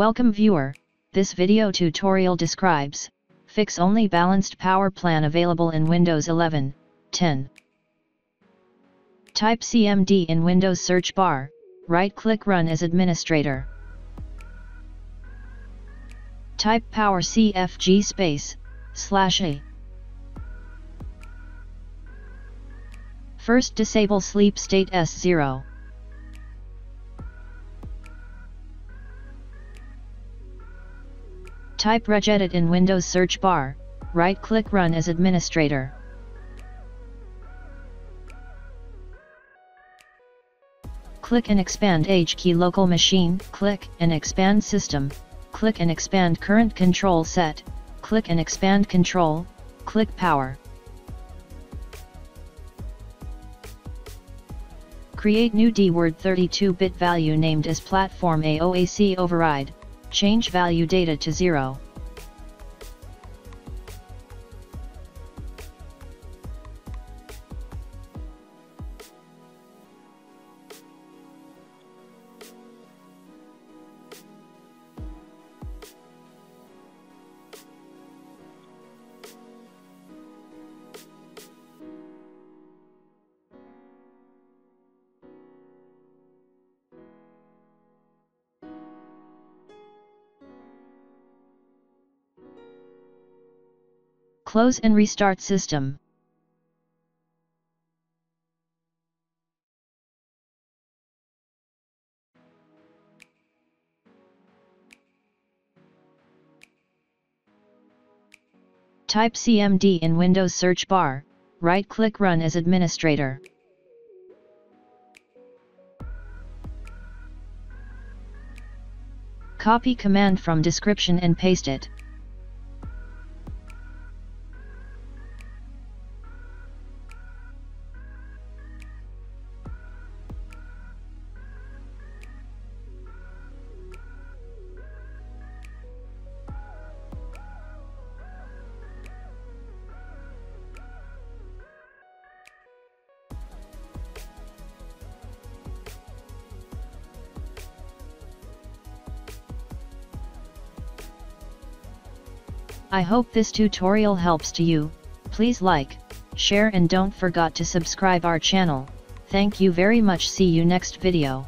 Welcome viewer, this video tutorial describes, fix only balanced power plan available in Windows 11, 10. Type CMD in Windows search bar, right-click Run as administrator. Type power CFG space, slash A. First disable sleep state S0. Type regedit in Windows search bar, right-click Run as administrator. Click and expand H key local machine, click and expand system, click and expand current control set, click and expand control, click power. Create new DWORD 32-bit value named as platform AOAC override, change value data to 0. Close and restart system. Type CMD in Windows search bar, right-click Run as administrator. Copy command from description and paste it. I hope this tutorial helps to you, please like, share and don't forget to subscribe our channel, thank you very much. See you next video.